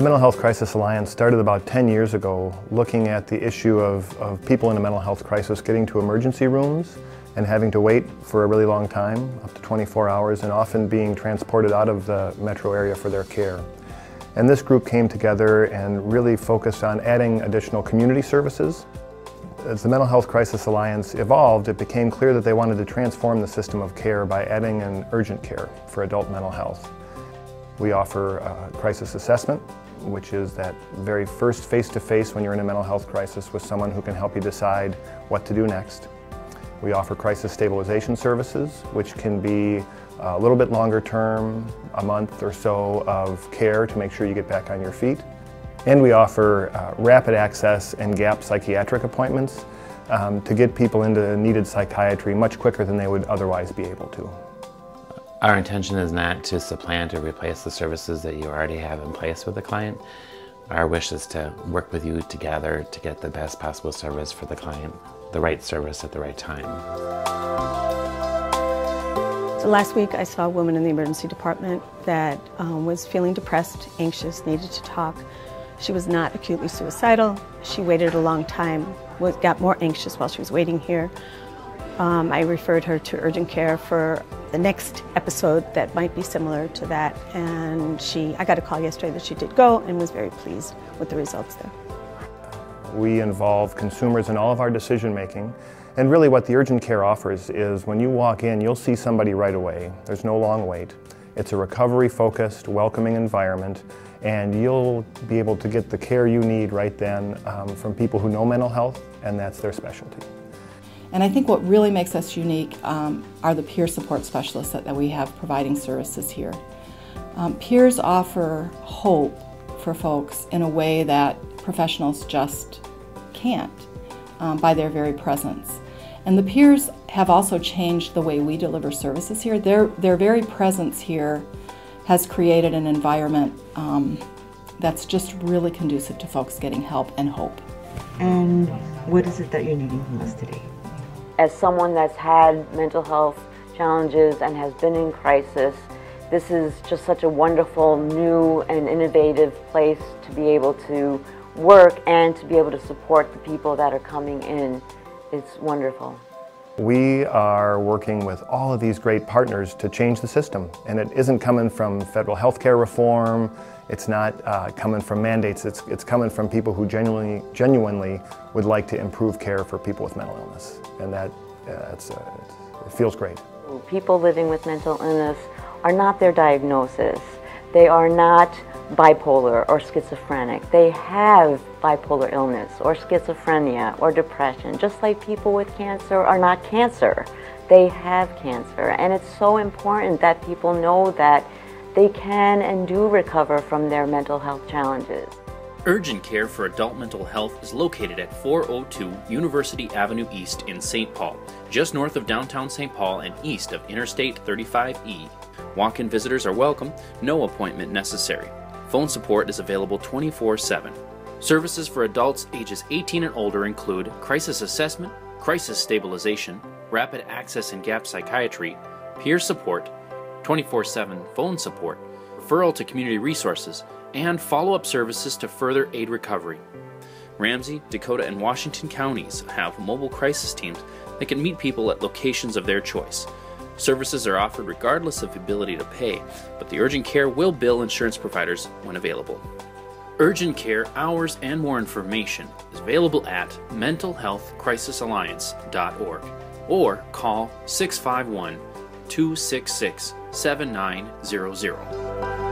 The Mental Health Crisis Alliance started about 10 years ago looking at the issue of, of people in a mental health crisis getting to emergency rooms and having to wait for a really long time, up to 24 hours, and often being transported out of the metro area for their care. And this group came together and really focused on adding additional community services. As the Mental Health Crisis Alliance evolved, it became clear that they wanted to transform the system of care by adding an urgent care for adult mental health. We offer crisis assessment, which is that very first face-to-face -face when you're in a mental health crisis with someone who can help you decide what to do next. We offer crisis stabilization services, which can be a little bit longer term, a month or so of care to make sure you get back on your feet. And we offer uh, rapid access and gap psychiatric appointments um, to get people into needed psychiatry much quicker than they would otherwise be able to. Our intention is not to supplant or replace the services that you already have in place with the client. Our wish is to work with you together to get the best possible service for the client, the right service at the right time. So last week I saw a woman in the emergency department that um, was feeling depressed, anxious, needed to talk. She was not acutely suicidal. She waited a long time, got more anxious while she was waiting here. Um, I referred her to urgent care for the next episode that might be similar to that. And she, I got a call yesterday that she did go and was very pleased with the results there. We involve consumers in all of our decision making. And really what the urgent care offers is when you walk in, you'll see somebody right away. There's no long wait. It's a recovery focused, welcoming environment and you'll be able to get the care you need right then um, from people who know mental health and that's their specialty. And I think what really makes us unique um, are the peer support specialists that, that, we have providing services here. Um, peers offer hope for folks in a way that professionals just can't um, by their very presence. And the peers have also changed the way we deliver services here. Their, their very presence here has created an environment um, that's just really conducive to folks getting help and hope. And what is it that you're needing from us today? As someone that's had mental health challenges and has been in crisis, this is just such a wonderful, new, and innovative place to be able to work and to be able to support the people that are coming in. It's wonderful. We are working with all of these great partners to change the system. And it isn't coming from federal health care reform, it's not uh, coming from mandates, it's, it's coming from people who genuinely, genuinely would like to improve care for people with mental illness. And that, uh, it's, uh, it feels great. People living with mental illness are not their diagnosis. They are not bipolar or schizophrenic. They have bipolar illness or schizophrenia or depression, just like people with cancer are not cancer. They have cancer. And it's so important that people know that they can and do recover from their mental health challenges. Urgent Care for Adult Mental Health is located at 402 University Avenue East in St. Paul, just north of downtown St. Paul and east of Interstate 35E. Walk in visitors are welcome, no appointment necessary. Phone support is available 24 7. Services for adults ages 18 and older include crisis assessment, crisis stabilization, rapid access and gap psychiatry, peer support, 24 7 phone support, referral to community resources, and follow up services to further aid recovery. Ramsey, Dakota, and Washington counties have mobile crisis teams that can meet people at locations of their choice. Services are offered regardless of ability to pay, but the urgent care will bill insurance providers when available. Urgent care hours and more information is available at mentalhealthcrisisalliance.org or call 651 266 7900.